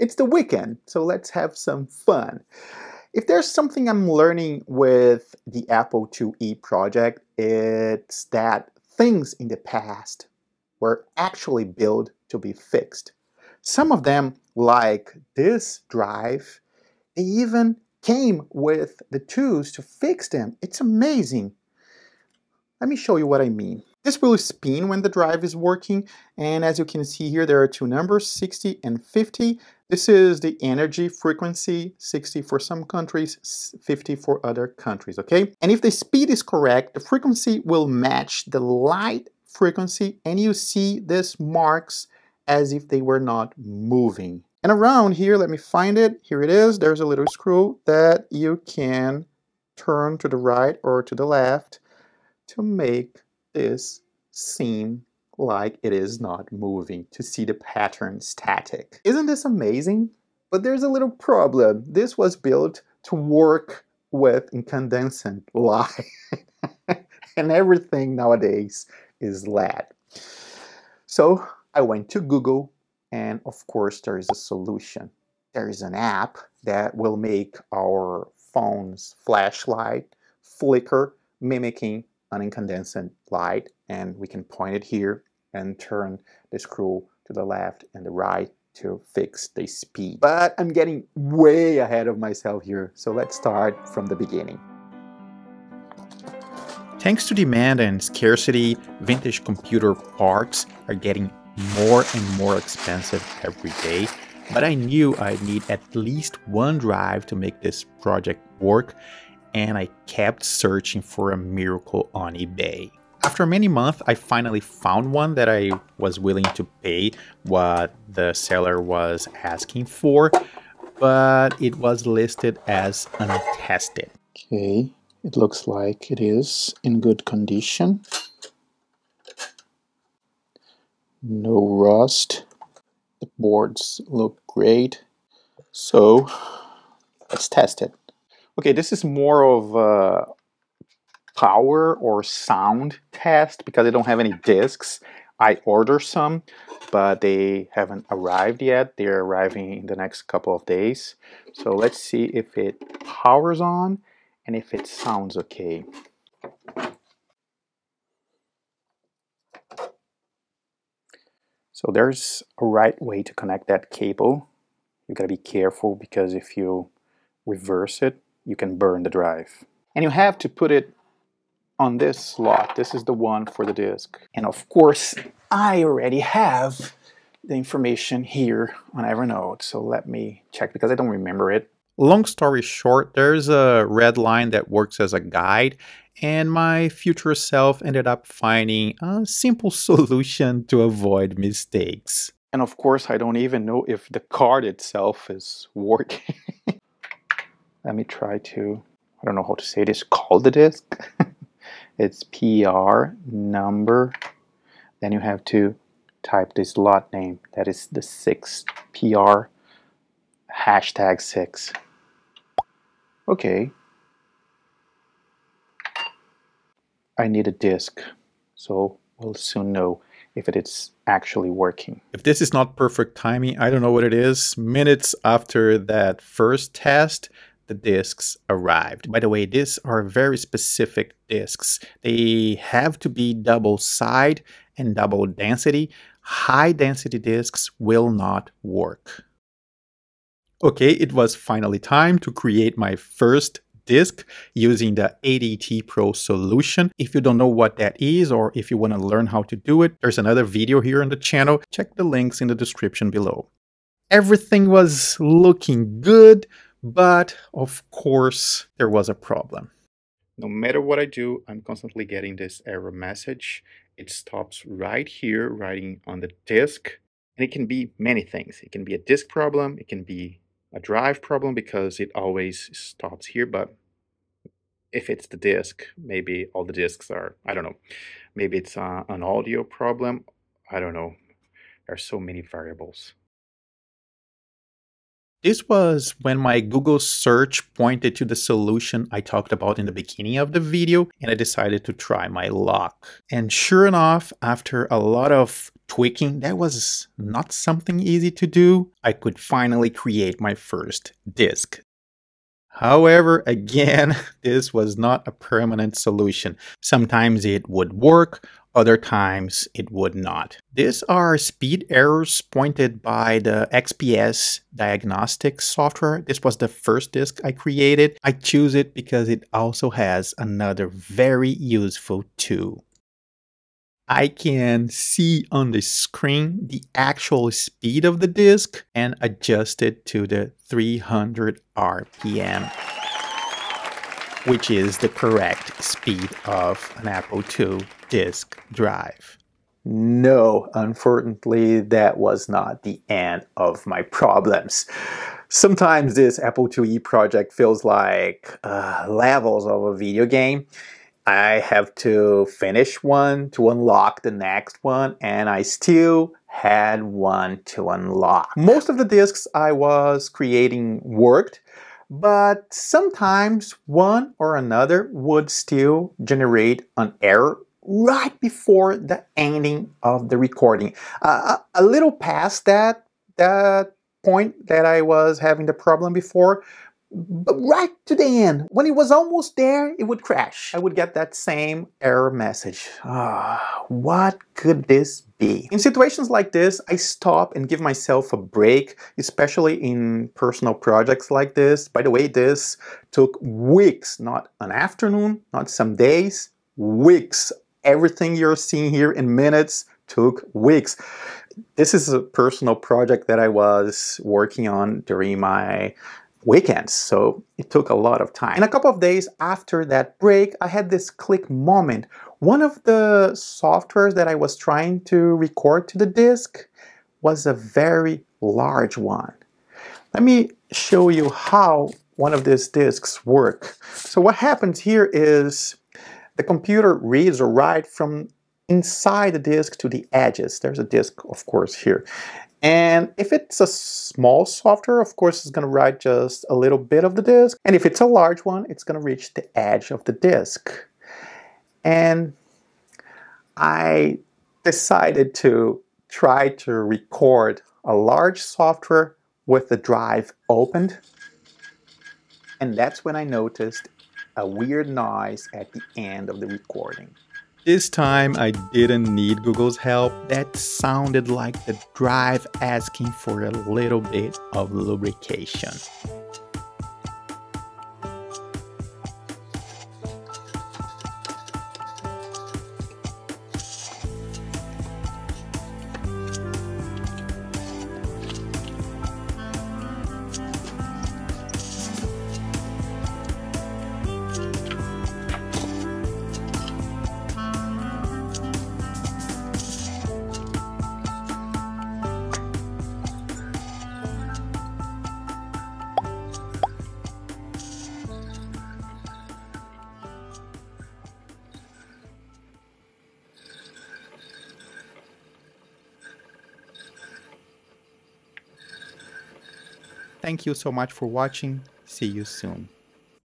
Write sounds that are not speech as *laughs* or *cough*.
It's the weekend, so let's have some fun. If there's something I'm learning with the Apple IIe project, it's that things in the past were actually built to be fixed. Some of them, like this drive, they even came with the tools to fix them. It's amazing. Let me show you what I mean. This will spin when the drive is working and as you can see here there are two numbers 60 and 50. This is the energy frequency 60 for some countries 50 for other countries okay and if the speed is correct the frequency will match the light frequency and you see these marks as if they were not moving. And around here, let me find it. Here it is. There's a little screw that you can turn to the right or to the left to make this seem like it is not moving, to see the pattern static. Isn't this amazing? But there's a little problem. This was built to work with incandescent *laughs* light. and everything nowadays is LED. So I went to Google and of course there is a solution. There is an app that will make our phone's flashlight flicker mimicking an incandescent light and we can point it here and turn the screw to the left and the right to fix the speed. But I'm getting way ahead of myself here, so let's start from the beginning. Thanks to demand and scarcity, vintage computer parts are getting more and more expensive every day, but I knew I'd need at least one drive to make this project work, and I kept searching for a miracle on eBay. After many months, I finally found one that I was willing to pay what the seller was asking for, but it was listed as untested. Okay, it looks like it is in good condition. No rust. The boards look great. So let's test it. Okay, this is more of a power or sound test because I don't have any discs. I ordered some, but they haven't arrived yet. They're arriving in the next couple of days. So let's see if it powers on and if it sounds okay. So there's a right way to connect that cable. You gotta be careful because if you reverse it, you can burn the drive. And you have to put it on this slot. This is the one for the disk. And of course, I already have the information here on Evernote. So let me check because I don't remember it. Long story short, there's a red line that works as a guide, and my future self ended up finding a simple *laughs* solution to avoid mistakes. And of course, I don't even know if the card itself is working. *laughs* Let me try to, I don't know how to say this, call the disk. *laughs* it's PR number. Then you have to type this lot name. That is the 6 PR hashtag 6. Okay. I need a disk, so we'll soon know if it is actually working. If this is not perfect timing, I don't know what it is. Minutes after that first test, the discs arrived. By the way, these are very specific discs. They have to be double side and double density. High density discs will not work. Okay, it was finally time to create my first disk using the ADT Pro solution. If you don't know what that is or if you want to learn how to do it, there's another video here on the channel. Check the links in the description below. Everything was looking good, but of course there was a problem. No matter what I do, I'm constantly getting this error message. It stops right here, writing on the disk. And it can be many things. It can be a disk problem, it can be a drive problem because it always stops here, but if it's the disk, maybe all the disks are, I don't know, maybe it's uh, an audio problem, I don't know. There are so many variables. This was when my Google search pointed to the solution I talked about in the beginning of the video, and I decided to try my luck. And sure enough, after a lot of tweaking, that was not something easy to do, I could finally create my first disk. However, again, *laughs* this was not a permanent solution. Sometimes it would work, other times it would not. These are speed errors pointed by the XPS diagnostic software. This was the first disk I created. I choose it because it also has another very useful tool. I can see on the screen the actual speed of the disk and adjust it to the 300 RPM, which is the correct speed of an Apple II disk drive. No, unfortunately, that was not the end of my problems. Sometimes this Apple IIe project feels like uh, levels of a video game. I have to finish one to unlock the next one, and I still had one to unlock. Most of the disks I was creating worked, but sometimes one or another would still generate an error right before the ending of the recording. Uh, a little past that, that point that I was having the problem before, right to the end, when it was almost there, it would crash. I would get that same error message. Ah, what could this be? In situations like this, I stop and give myself a break, especially in personal projects like this. By the way, this took weeks, not an afternoon, not some days, weeks. Everything you're seeing here in minutes took weeks. This is a personal project that I was working on during my weekends, so it took a lot of time. And a couple of days after that break, I had this click moment. One of the softwares that I was trying to record to the disk was a very large one. Let me show you how one of these disks work. So what happens here is the computer reads or writes from inside the disk to the edges. There's a disk, of course, here. And if it's a small software, of course, it's going to write just a little bit of the disk. And if it's a large one, it's going to reach the edge of the disk. And I decided to try to record a large software with the drive opened. And that's when I noticed a weird noise at the end of the recording. This time I didn't need Google's help. That sounded like the drive asking for a little bit of lubrication. Thank you so much for watching. See you soon.